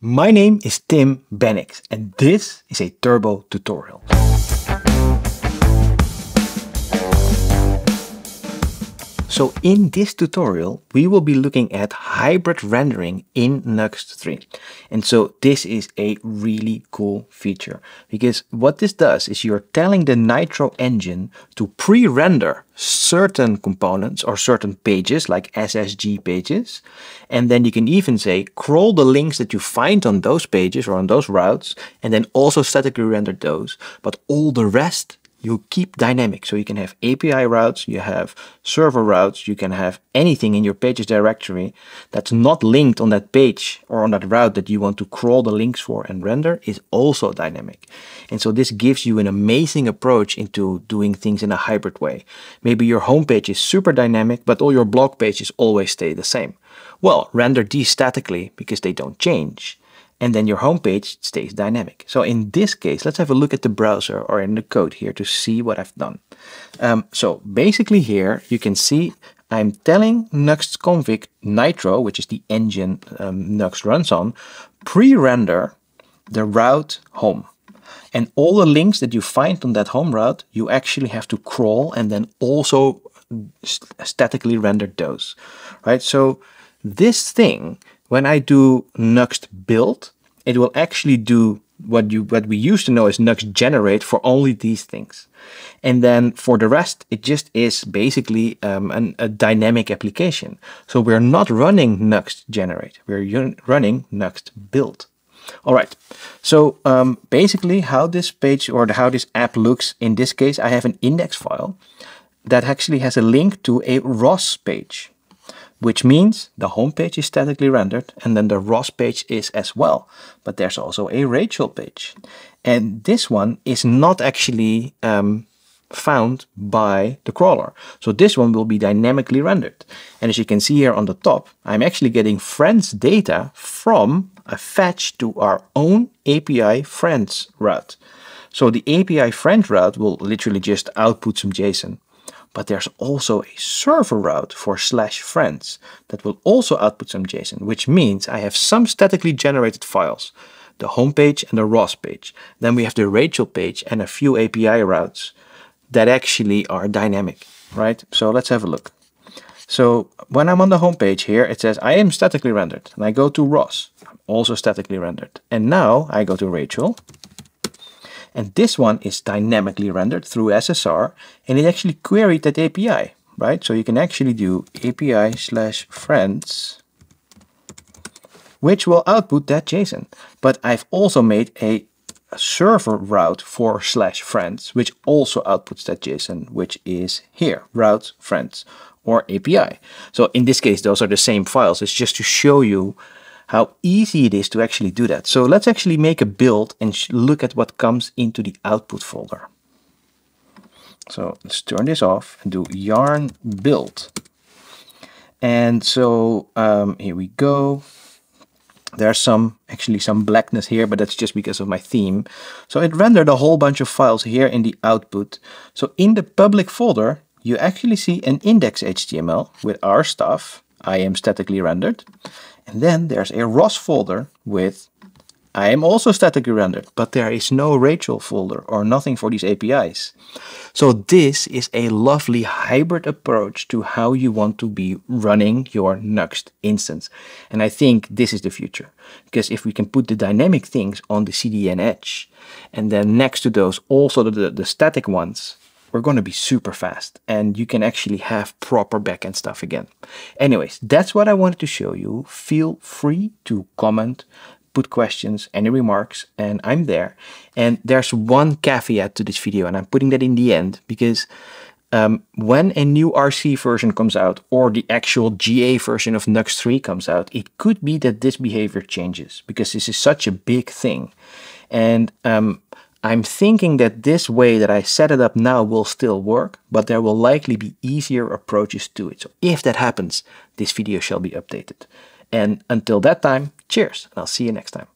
My name is Tim Benniks and this is a Turbo tutorial. So in this tutorial, we will be looking at hybrid rendering in Nuxt 3. And so this is a really cool feature because what this does is you're telling the Nitro engine to pre-render certain components or certain pages like SSG pages. And then you can even say crawl the links that you find on those pages or on those routes and then also statically render those. But all the rest you keep dynamic. So you can have API routes, you have server routes, you can have anything in your pages directory that's not linked on that page or on that route that you want to crawl the links for and render is also dynamic. And so this gives you an amazing approach into doing things in a hybrid way. Maybe your homepage is super dynamic, but all your blog pages always stay the same. Well, render these statically because they don't change and then your homepage stays dynamic. So in this case, let's have a look at the browser or in the code here to see what I've done. Um, so basically here you can see I'm telling Nuxt config Nitro, which is the engine um, Nuxt runs on, pre-render the route home. And all the links that you find on that home route, you actually have to crawl and then also statically render those, right? So this thing when I do Nuxt build, it will actually do what you what we used to know as Nuxt generate for only these things. And then for the rest, it just is basically um, an, a dynamic application. So we're not running Nuxt generate, we're running Nuxt build. All right, so um, basically how this page or how this app looks, in this case, I have an index file that actually has a link to a Ross page which means the home page is statically rendered and then the Ross page is as well. But there's also a Rachel page. And this one is not actually um, found by the crawler. So this one will be dynamically rendered. And as you can see here on the top, I'm actually getting friends data from a fetch to our own API friends route. So the API friend route will literally just output some JSON but there's also a server route for slash friends that will also output some JSON, which means I have some statically generated files, the home page and the Ross page. Then we have the Rachel page and a few API routes that actually are dynamic, right? So let's have a look. So when I'm on the home page here, it says I am statically rendered and I go to Ross, also statically rendered. And now I go to Rachel and this one is dynamically rendered through SSR and it actually queried that API, right? So you can actually do API slash friends, which will output that JSON. But I've also made a server route for slash friends, which also outputs that JSON, which is here, route friends or API. So in this case, those are the same files. It's just to show you how easy it is to actually do that. So let's actually make a build and look at what comes into the output folder. So let's turn this off and do yarn build. And so um, here we go. There's some, actually some blackness here, but that's just because of my theme. So it rendered a whole bunch of files here in the output. So in the public folder, you actually see an index.html with our stuff. I am statically rendered. And then there's a Ross folder with I am also statically rendered, but there is no Rachel folder or nothing for these APIs. So this is a lovely hybrid approach to how you want to be running your Nuxt instance. And I think this is the future. Because if we can put the dynamic things on the CDN edge, and then next to those also the, the static ones, we're going to be super fast and you can actually have proper backend stuff again. Anyways, that's what I wanted to show you. Feel free to comment, put questions, any remarks, and I'm there. And there's one caveat to this video, and I'm putting that in the end because um, when a new RC version comes out or the actual GA version of Nuxt 3 comes out, it could be that this behavior changes because this is such a big thing. And um, I'm thinking that this way that I set it up now will still work, but there will likely be easier approaches to it. So if that happens, this video shall be updated. And until that time, cheers, and I'll see you next time.